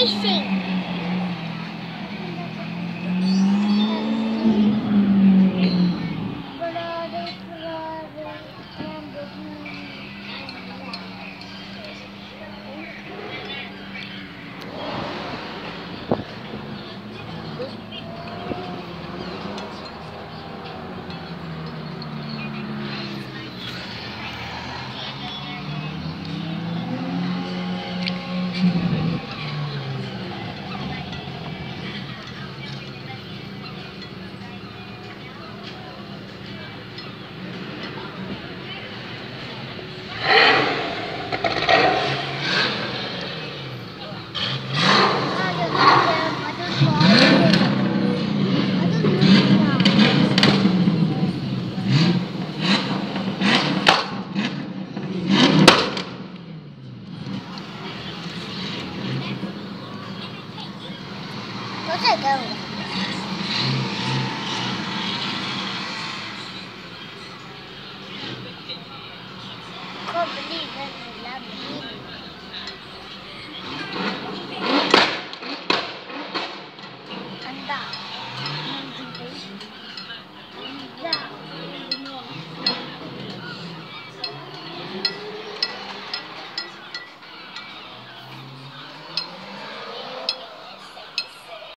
Peixinho. 我在干。可不可以给你两百？难道？